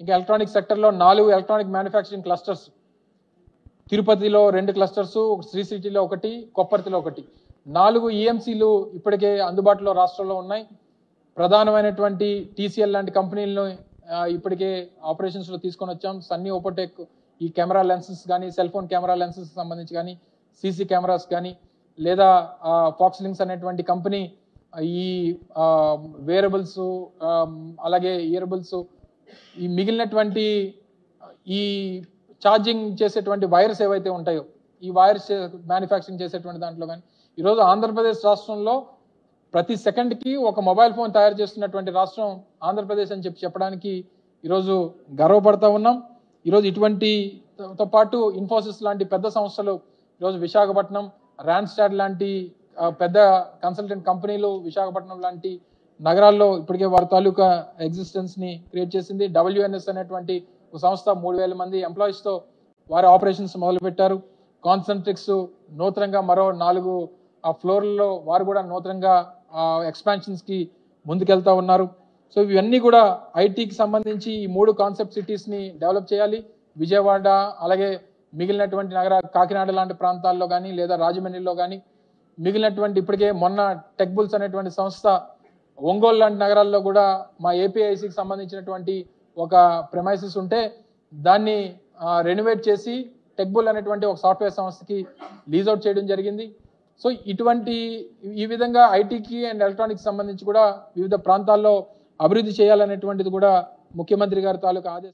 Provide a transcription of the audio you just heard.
ఇంకా ఎలక్ట్రానిక్ సెక్టర్లో నాలుగు ఎలక్ట్రానిక్ మ్యానుఫ్యాక్చరింగ్ క్లస్టర్స్ తిరుపతిలో రెండు క్లస్టర్స్ శ్రీ సిటీలో ఒకటి కొప్పర్తిలో ఒకటి. నాలుగు ఈఎంసీలు ఇప్పటికే అందుబాటులో రాష్ట్రంలో ఉన్నాయి. ప్రధానమైనటువంటి టీసీఎల్ లాంటి కంపెనీలను ఇప్పటికే ఆపరేషన్స్లో తీసుకొని వచ్చాం. సన్నీ ఓపోటెక్ ఈ కెమెరా లెన్సెస్ కానీ సెల్ ఫోన్ కెమెరా లెన్సెస్ సంబంధించి కానీ సీసీ కెమెరాస్ కానీ లేదా ఫాక్స్లింగ్స్ అనేటువంటి కంపెనీ ఈ వేరబుల్స్ అలాగే ఇయరబుల్స్ ఈ మిగిలినటువంటి ఈ ఛార్జింగ్ చేసేటువంటి వైర్స్ ఏవైతే ఉంటాయో ఈ వైర్స్ మ్యానుఫ్యాక్చరింగ్ చేసేటువంటి దాంట్లో కానీ ఈరోజు ఆంధ్రప్రదేశ్ రాష్ట్రంలో ప్రతి సెకండ్కి ఒక మొబైల్ ఫోన్ తయారు చేస్తున్నటువంటి రాష్ట్రం ఆంధ్రప్రదేశ్ అని చెప్పి చెప్పడానికి ఈరోజు గర్వపడతా ఉన్నాం. ఈరోజు ఇటువంటితో పాటు ఇన్ఫోసిస్ లాంటి పెద్ద సంస్థలు ఈరోజు విశాఖపట్నం ర్యాన్స్టాడ్ లాంటి పెద్ద కన్సల్టెంట్ కంపెనీలు విశాఖపట్నం లాంటి నగరాల్లో ఇప్పటికే వారి తాలూకా ఎగ్జిస్టెన్స్ని క్రియేట్ చేసింది డబ్ల్యూఎన్ఎస్ అనేటువంటి ఒక సంస్థ. మూడు వేల మంది ఎంప్లాయీస్తో వారి ఆపరేషన్స్ మొదలుపెట్టారు. కాన్సన్ట్రిక్స్ నూతనంగా మరో నాలుగు ఆ ఫ్లోర్లలో వారు కూడా నూతనంగా ఎక్స్పాన్షన్స్కి ముందుకెళ్తా ఉన్నారు. సో ఇవన్నీ కూడా ఐటీకి సంబంధించి ఈ మూడు కాన్సెప్ట్ సిటీస్ని డెవలప్ చేయాలి. విజయవాడ అలాగే మిగిలినటువంటి నగర కాకినాడ లాంటి ప్రాంతాల్లో కానీ లేదా రాజమండ్రిలో కానీ మిగిలినటువంటి ఇప్పటికే మొన్న టెక్బుల్స్ అనేటువంటి సంస్థ ఒంగోలు లాంటి నగరాల్లో కూడా మా ఏపీఐసికి సంబంధించినటువంటి ఒక ప్రెమైసెస్ ఉంటే దాన్ని రెనోవేట్ చేసి టెక్బుల్ అనేటువంటి ఒక సాఫ్ట్వేర్ సంస్థకి లీజౌట్ చేయడం జరిగింది. సో ఇటువంటి ఈ విధంగా ఐటీకి అండ్ ఎలక్ట్రానిక్స్ సంబంధించి కూడా వివిధ ప్రాంతాల్లో అభివృద్ధి చేయాలనేటువంటిది కూడా ముఖ్యమంత్రి గారి తాలూకా ఆదేశం.